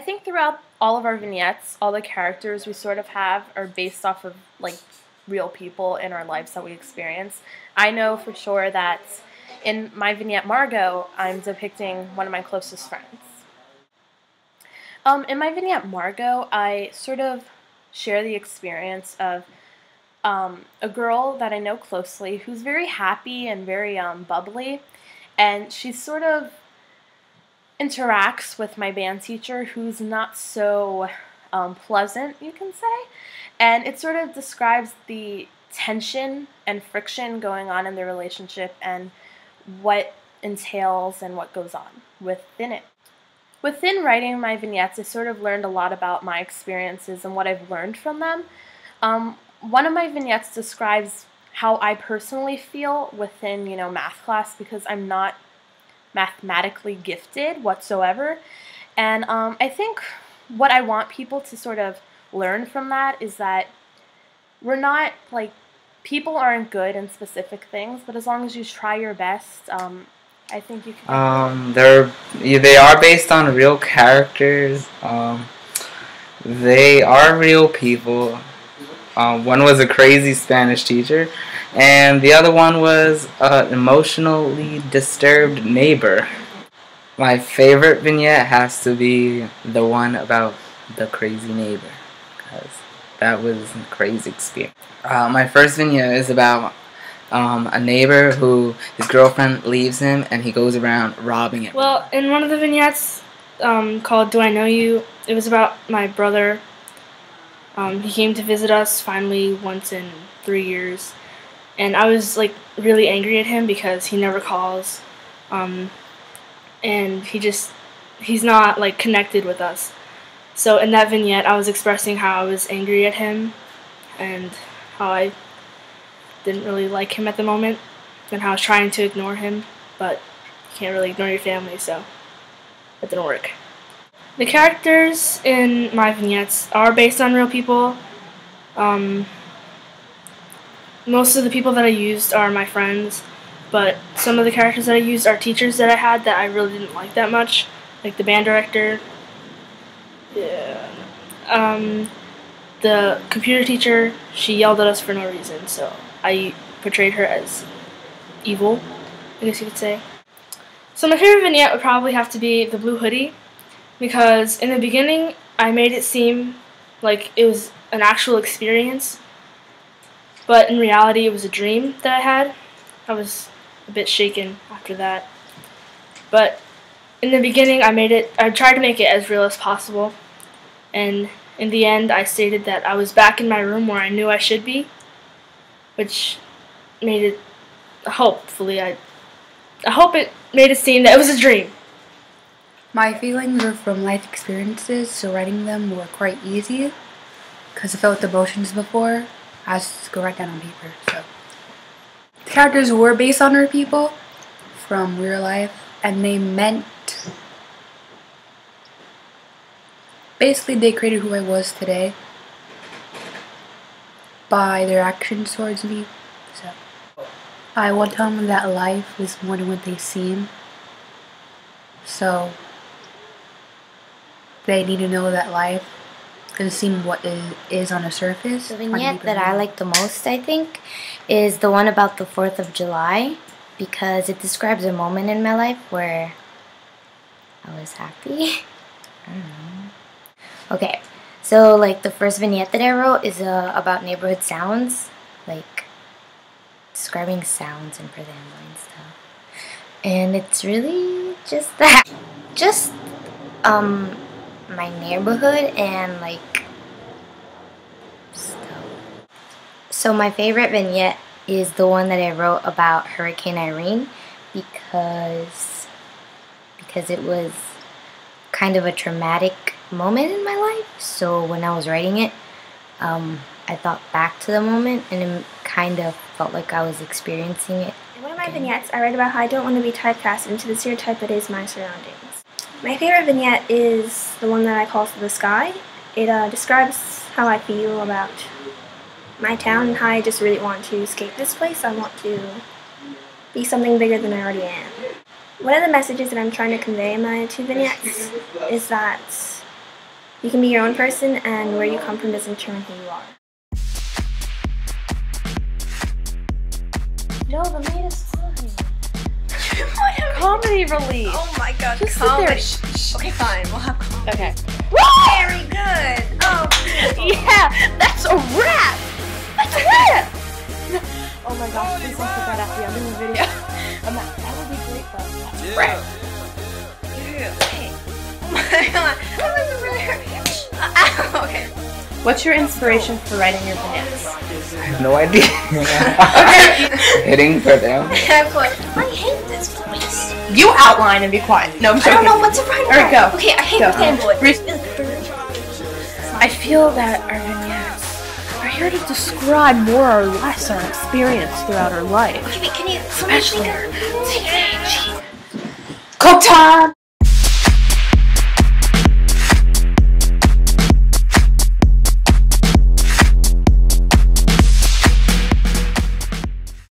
think throughout all of our vignettes, all the characters we sort of have are based off of like real people in our lives that we experience. I know for sure that in my vignette Margot, I'm depicting one of my closest friends. Um, in my vignette Margot, I sort of share the experience of um, a girl that I know closely who's very happy and very um, bubbly, and she's sort of interacts with my band teacher who's not so um, pleasant, you can say. And it sort of describes the tension and friction going on in the relationship and what entails and what goes on within it. Within writing my vignettes, I sort of learned a lot about my experiences and what I've learned from them. Um, one of my vignettes describes how I personally feel within, you know, math class because I'm not mathematically gifted whatsoever. And um, I think what I want people to sort of learn from that is that we're not like people aren't good in specific things, but as long as you try your best, um, I think you can. Um, they're they are based on real characters. Um, they are real people. Um, one was a crazy Spanish teacher, and the other one was an emotionally disturbed neighbor. My favorite vignette has to be the one about the crazy neighbor, because that was a crazy experience. Uh, my first vignette is about um, a neighbor who his girlfriend leaves him and he goes around robbing it. Well, in one of the vignettes um, called Do I Know You, it was about my brother um, he came to visit us finally once in three years, and I was like really angry at him because he never calls, um, and he just he's not like connected with us. So in that vignette, I was expressing how I was angry at him, and how I didn't really like him at the moment, and how I was trying to ignore him, but you can't really ignore your family, so it didn't work. The characters in my vignettes are based on real people. Um, most of the people that I used are my friends, but some of the characters that I used are teachers that I had that I really didn't like that much, like the band director. Yeah. Um, the computer teacher, she yelled at us for no reason, so I portrayed her as evil, I guess you could say. So my favorite vignette would probably have to be the blue hoodie because in the beginning I made it seem like it was an actual experience, but in reality it was a dream that I had. I was a bit shaken after that. But in the beginning I made it I tried to make it as real as possible. And in the end I stated that I was back in my room where I knew I should be, which made it hopefully I I hope it made it seem that it was a dream. My feelings were from life experiences, so writing them were quite easy because I felt the emotions before. I just go right down on paper. So the characters were based on real people from real life, and they meant basically they created who I was today by their actions towards me. So I want to tell them that life is more than what they seem. So they need to know that life doesn't seem what it is on the surface. The vignette that I like the most, I think, is the one about the 4th of July because it describes a moment in my life where I was happy. I don't know. Okay, so like the first vignette that I wrote is uh, about neighborhood sounds, like describing sounds in Amboy and stuff. And it's really just that. Just, um, my neighborhood and like stuff. So my favorite vignette is the one that I wrote about Hurricane Irene because because it was kind of a traumatic moment in my life. So when I was writing it, um, I thought back to the moment and it kind of felt like I was experiencing it. In one of my vignettes, I write about how I don't want to be typecast into the stereotype that is my surroundings. My favorite vignette is the one that I call The Sky. It uh, describes how I feel about my town and how I just really want to escape this place. I want to be something bigger than I already am. One of the messages that I'm trying to convey in my two vignettes is that You can be your own person, and where you come from doesn't determine who you are. No, the fine. Comedy relief. Oh my god, Just comedy. Okay, fine. We'll have comedy. Okay. Very good. Oh, beautiful. Yeah, that's a wrap. That's a wrap. oh my gosh, please don't that at the end of the video. I'm not, that would be great though. That's a wrap. Okay. Oh my god. That was really hurt. Ow, okay. What's your inspiration for writing your vignettes? I have no idea. Hitting for them. I'm going, I hate this voice. You outline and be quiet. No, I'm I don't know what to write Alright, about. go. Okay, I hate Go. the fanboy. I feel that our vignettes are here to describe more or less our experience throughout our life. Okay, wait, can you, Especially think of- Cook time!